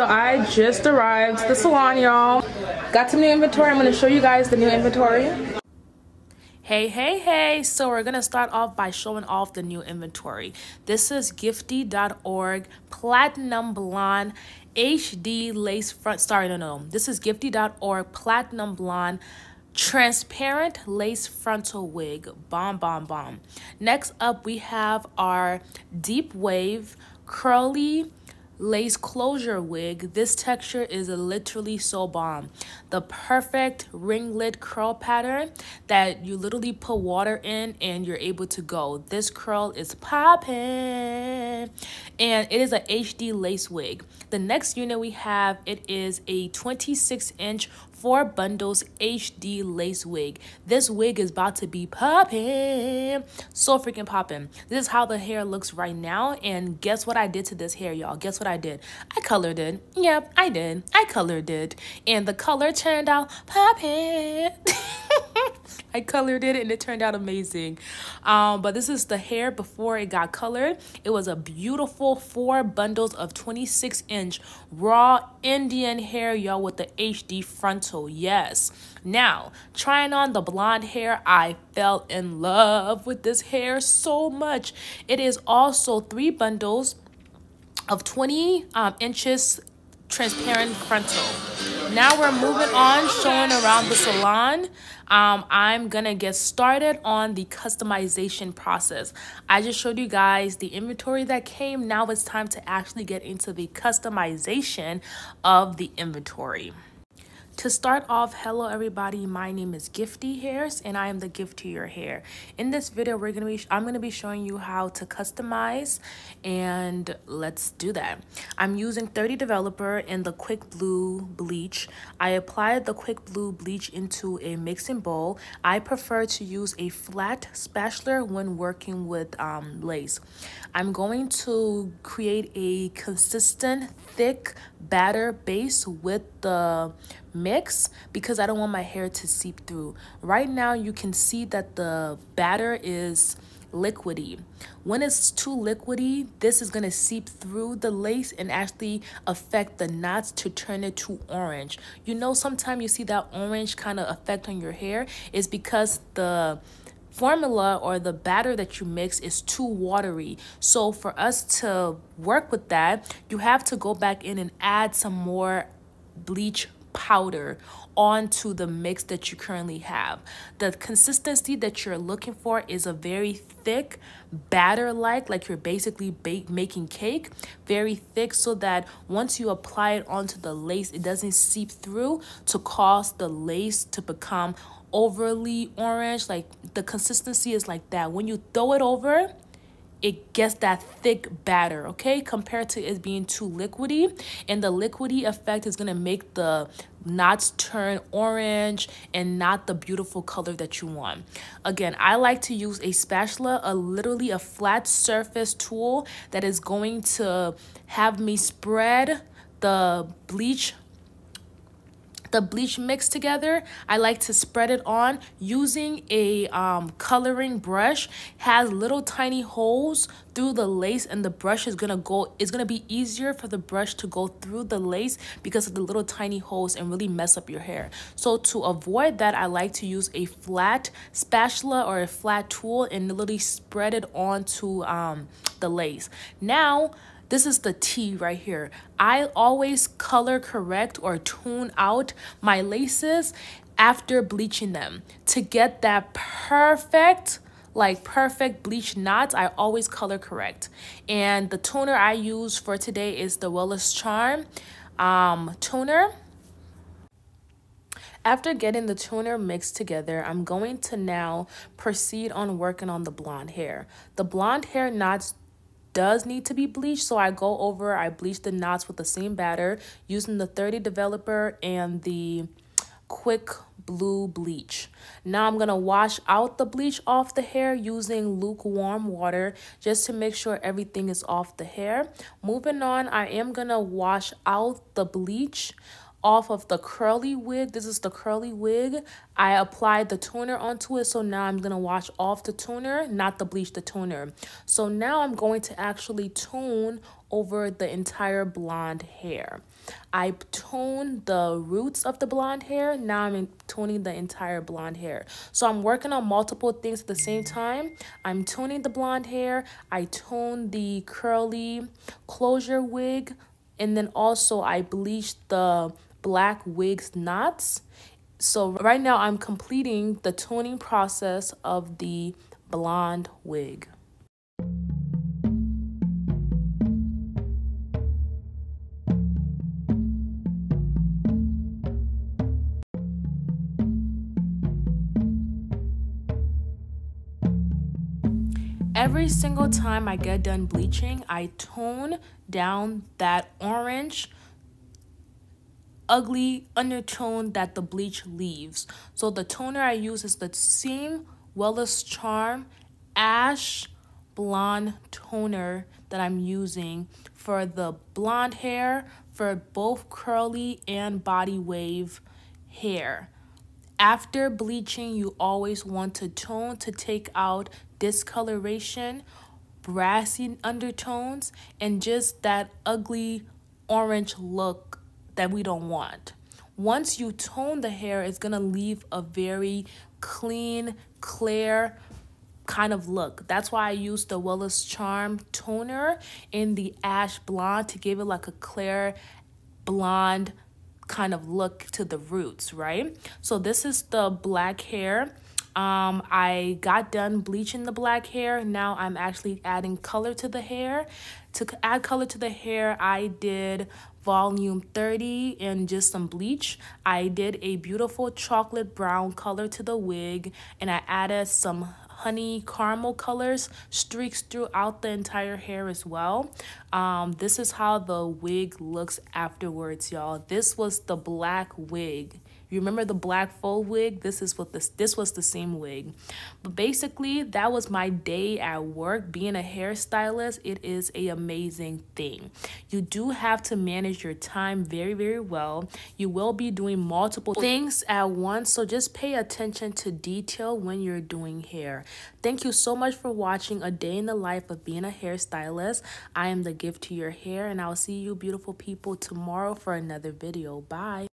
So I just arrived to the salon, y'all. Got some new inventory. I'm gonna show you guys the new inventory. Hey, hey, hey. So we're going to start off by showing off the new inventory. This is giifti.org Platinum Blonde HD Lace Front. Sorry, no, no. This is giifti.org Platinum Blonde transparent lace frontal wig bomb bomb bomb next up we have our deep wave curly lace closure wig. This texture is literally so bomb. The perfect ringlet curl pattern that you literally put water in and you're able to go. This curl is popping. And it is a HD lace wig. The next unit we have, it is a 26 inch four bundles HD lace wig. This wig is about to be popping. So freaking popping. This is how the hair looks right now. And guess what I did to this hair, y'all? Guess what I did? I colored it. Yep, I did. I colored it. And the color turned out popping. I colored it and it turned out amazing. Um, but this is the hair before it got colored. It was a beautiful four bundles of 26 inch raw Indian hair, y'all, with the HD frontal. Yes. Now, trying on the blonde hair, I fell in love with this hair so much. It is also three bundles of 20 um, inches transparent frontal. Now we're moving on, showing around the salon. Um, I'm gonna get started on the customization process. I just showed you guys the inventory that came. Now it's time to actually get into the customization of the inventory. To start off, hello everybody, my name is Giifti Hairs and I am the gift to your hair. In this video, we're gonna be I'm gonna be showing you how to customize and let's do that. I'm using 30 Developer and the Quick Blue Bleach. I applied the Quick Blue Bleach into a mixing bowl. I prefer to use a flat spatula when working with um, lace. I'm going to create a consistent, thick batter base with the mix because I don't want my hair to seep through. Right now you can see that the batter is liquidy. When it's too liquidy, this is going to seep through the lace and actually affect the knots to turn it to orange. You know, sometimes you see that orange kind of effect on your hair is because the formula or the batter that you mix is too watery. So for us to work with that, you have to go back in and add some more bleach powder onto the mix that you currently have. The consistency that you're looking for is a very thick batter like like you're basically bake, making cake very thick so that once you apply it onto the lace it doesn't seep through to cause the lace to become overly orange like the consistency is like that when you throw it over it gets that thick batter, okay? Compared to it being too liquidy. And the liquidy effect is to make the knots turn orange and not the beautiful color that you want. Again, I like to use a spatula, a literally a flat surface tool that is going to have me spread the bleach the bleach mix together i like to spread it on using a um, coloring brush. Has little tiny holes through the lace and the brush is gonna go it's gonna be easier for the brush to go through the lace because of the little tiny holes and really mess up your hair. So to avoid that i like to use a flat spatula or a flat tool and literally spread it onto um, the lace. Now this is the T right here. I always color correct or tune out my laces after bleaching them to get that perfect like perfect bleach knots i always color correct and the toner i use for today is the Wella's charm um, toner after getting the toner mixed together, I'm going to now proceed on working on the blonde hair. The blonde hair knots does need to be bleached so i go over i bleach the knots with the same batter using the 30 developer and the quick blue bleach. Now i'm going to wash out the bleach off the hair using lukewarm water just to make sure everything is off the hair. Moving on i am going to wash out the bleach off of the curly wig. This is the curly wig. I applied the toner onto it. So now I'm going to wash off the toner, not the bleach, the toner. So now I'm going to actually tone over the entire blonde hair. I toned the roots of the blonde hair. Now I'm toning the entire blonde hair. So I'm working on multiple things at the same time. I'm toning the blonde hair. I toned the curly closure wig. And then also I bleached the black wigs knots. So right now I'm completing the toning process of the blonde wig. Every single time I get done bleaching, I tone down that orange ugly undertone that the bleach leaves. So the toner I use is the same Wellness Charm Ash Blonde Toner that I'm using for the blonde hair, for both curly and body wave hair. After bleaching, you always want to tone to take out discoloration, brassy undertones, and just that ugly orange look that we don't want. Once you tone the hair, it's going to leave a very clean, clear kind of look. That's why I use the Wella's Charm toner in the ash blonde to give it like a clear blonde kind of look to the roots, right? So this is the black hair um, I got done bleaching the black hair. Now I'm actually adding color to the hair. To add color to the hair, I did volume 30 and just some bleach. I did a beautiful chocolate brown color to the wig and I added some honey caramel colors streaks throughout the entire hair as well. Um this is how the wig looks afterwards y'all. This was the black wig you remember the black faux wig? This is what this this was the same wig. But basically, that was my day at work. Being a hairstylist, it is a amazing thing. You do have to manage your time very, very well. You will be doing multiple things at once, so just pay attention to detail when you're doing hair. Thank you so much for watching a day in the life of being a hairstylist. I am the gift to your hair, and I'll see you beautiful people tomorrow for another video. Bye.